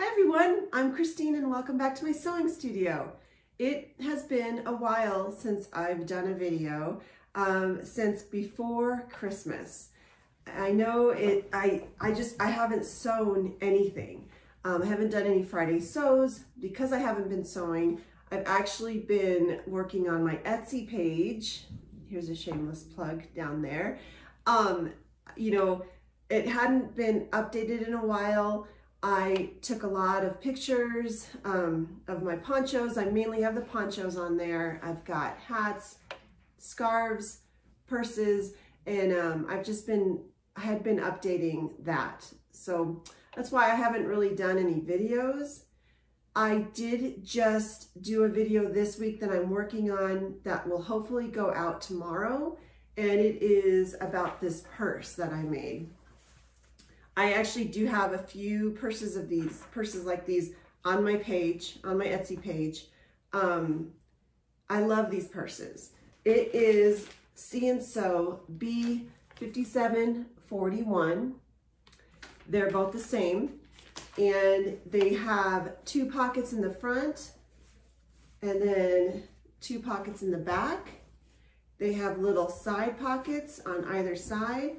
Hi everyone, I'm Christine and welcome back to my sewing studio. It has been a while since I've done a video, um, since before Christmas. I know it, I, I just, I haven't sewn anything. Um, I haven't done any Friday sews. Because I haven't been sewing, I've actually been working on my Etsy page. Here's a shameless plug down there. Um, you know, it hadn't been updated in a while. I took a lot of pictures um, of my ponchos. I mainly have the ponchos on there. I've got hats, scarves, purses, and um, I've just been, I had been updating that. So that's why I haven't really done any videos. I did just do a video this week that I'm working on that will hopefully go out tomorrow. And it is about this purse that I made. I actually do have a few purses of these, purses like these on my page, on my Etsy page. Um, I love these purses. It is See and Sew B5741. They're both the same and they have two pockets in the front and then two pockets in the back. They have little side pockets on either side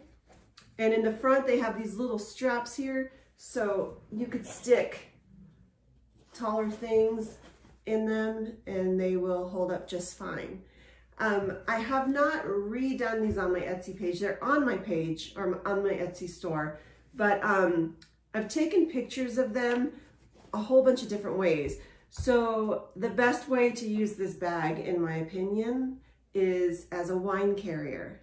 and in the front, they have these little straps here. So you could stick taller things in them and they will hold up just fine. Um, I have not redone these on my Etsy page. They're on my page or on my Etsy store, but um, I've taken pictures of them a whole bunch of different ways. So the best way to use this bag, in my opinion, is as a wine carrier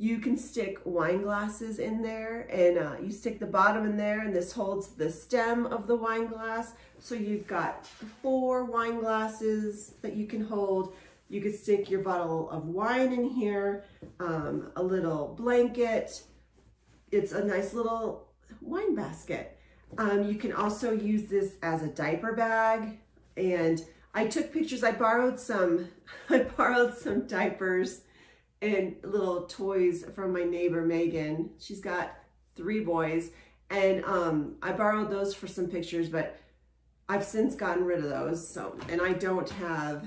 you can stick wine glasses in there and uh, you stick the bottom in there and this holds the stem of the wine glass. So you've got four wine glasses that you can hold. You could stick your bottle of wine in here, um, a little blanket. It's a nice little wine basket. Um, you can also use this as a diaper bag. And I took pictures, I borrowed some, I borrowed some diapers and little toys from my neighbor Megan. She's got three boys and um, I borrowed those for some pictures, but I've since gotten rid of those. So, and I don't have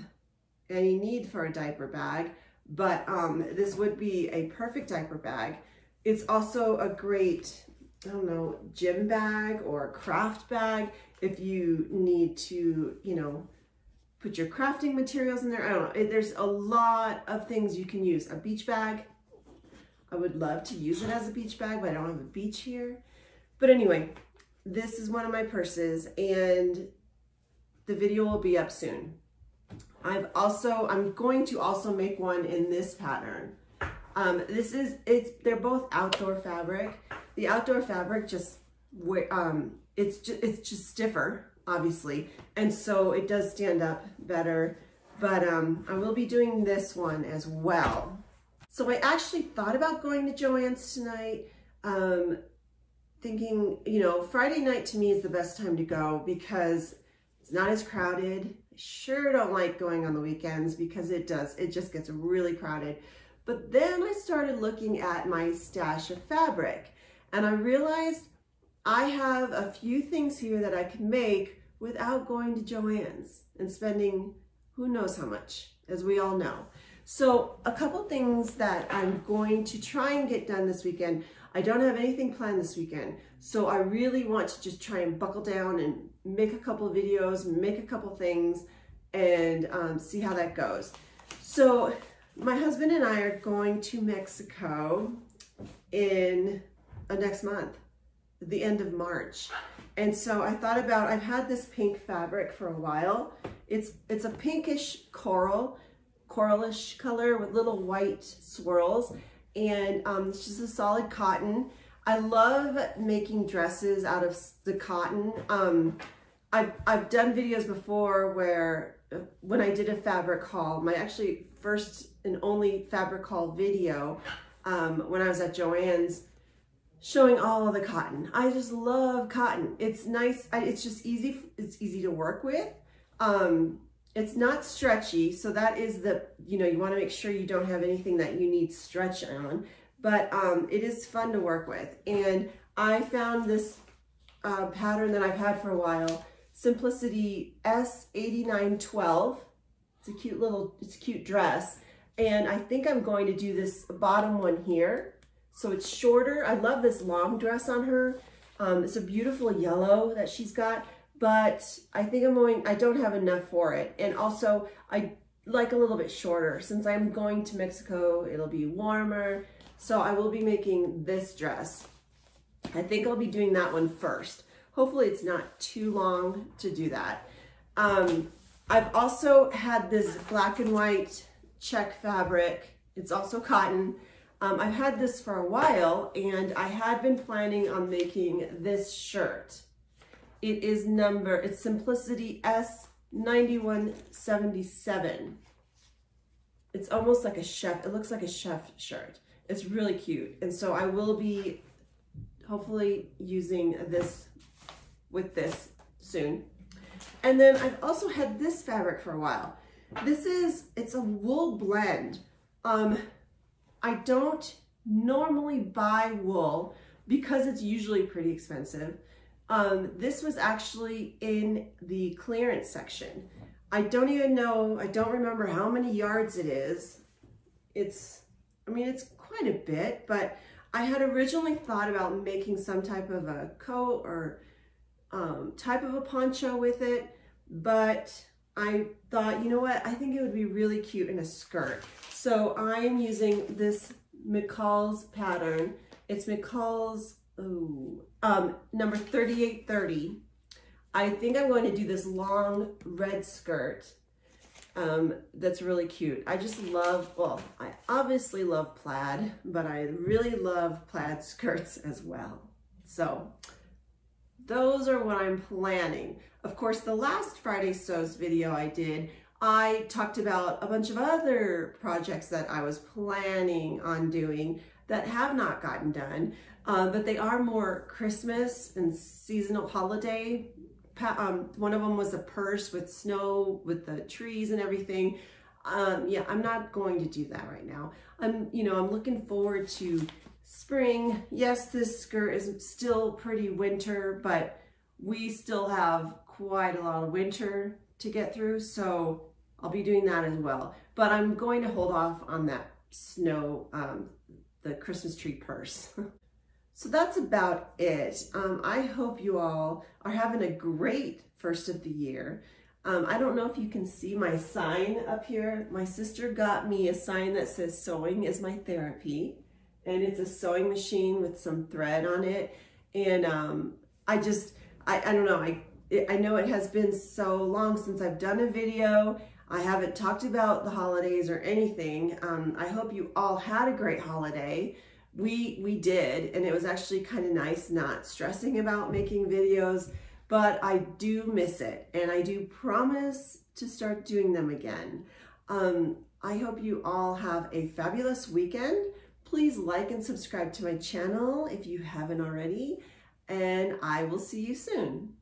any need for a diaper bag, but um, this would be a perfect diaper bag. It's also a great, I don't know, gym bag or craft bag if you need to, you know, put your crafting materials in there. I don't know. There's a lot of things you can use. A beach bag. I would love to use it as a beach bag, but I don't have a beach here. But anyway, this is one of my purses and the video will be up soon. I've also, I'm going to also make one in this pattern. Um, this is, it's, they're both outdoor fabric. The outdoor fabric just, um, it's just, it's just stiffer obviously. And so it does stand up better, but um, I will be doing this one as well. So I actually thought about going to Joann's tonight, um, thinking, you know, Friday night to me is the best time to go because it's not as crowded. I sure don't like going on the weekends because it does, it just gets really crowded. But then I started looking at my stash of fabric and I realized I have a few things here that I can make without going to Joann's and spending who knows how much, as we all know. So a couple things that I'm going to try and get done this weekend. I don't have anything planned this weekend, so I really want to just try and buckle down and make a couple videos, make a couple things, and um, see how that goes. So my husband and I are going to Mexico in uh, next month the end of March. And so I thought about, I've had this pink fabric for a while. It's, it's a pinkish coral, coralish color with little white swirls. And um, it's just a solid cotton. I love making dresses out of the cotton. Um, I've, I've done videos before where uh, when I did a fabric haul, my actually first and only fabric haul video um, when I was at Joann's, showing all of the cotton. I just love cotton. It's nice. It's just easy. It's easy to work with. Um, it's not stretchy. So that is the, you know, you want to make sure you don't have anything that you need stretch on, but um, it is fun to work with. And I found this uh, pattern that I've had for a while, Simplicity S8912. It's a cute little, it's a cute dress. And I think I'm going to do this bottom one here. So it's shorter. I love this long dress on her. Um, it's a beautiful yellow that she's got, but I think I'm going, I don't have enough for it. And also I like a little bit shorter. Since I'm going to Mexico, it'll be warmer. So I will be making this dress. I think I'll be doing that one first. Hopefully it's not too long to do that. Um, I've also had this black and white check fabric. It's also cotton. Um, I've had this for a while and I had been planning on making this shirt. It is number, it's Simplicity S9177. It's almost like a chef, it looks like a chef shirt. It's really cute. And so I will be hopefully using this with this soon. And then I've also had this fabric for a while. This is, it's a wool blend. Um, I don't normally buy wool because it's usually pretty expensive. Um, this was actually in the clearance section. I don't even know, I don't remember how many yards it is. It's, I mean, it's quite a bit, but I had originally thought about making some type of a coat or um, type of a poncho with it, but I thought, you know what, I think it would be really cute in a skirt. So I am using this McCall's pattern. It's McCall's ooh, um, number 3830. I think I'm going to do this long red skirt um, that's really cute. I just love, well, I obviously love plaid, but I really love plaid skirts as well. So those are what I'm planning. Of course, the last Friday Sews video I did, I talked about a bunch of other projects that I was planning on doing that have not gotten done, uh, but they are more Christmas and seasonal holiday um, one of them was a purse with snow, with the trees and everything. Um, yeah, I'm not going to do that right now. I'm, you know, I'm looking forward to spring. Yes, this skirt is still pretty winter, but we still have quite a lot of winter to get through. So I'll be doing that as well. But I'm going to hold off on that snow, um, the Christmas tree purse. So that's about it. Um, I hope you all are having a great first of the year. Um, I don't know if you can see my sign up here. My sister got me a sign that says sewing is my therapy. And it's a sewing machine with some thread on it. And um, I just, I, I don't know, I, I know it has been so long since I've done a video. I haven't talked about the holidays or anything. Um, I hope you all had a great holiday we we did and it was actually kind of nice not stressing about making videos but I do miss it and I do promise to start doing them again. Um, I hope you all have a fabulous weekend. Please like and subscribe to my channel if you haven't already and I will see you soon.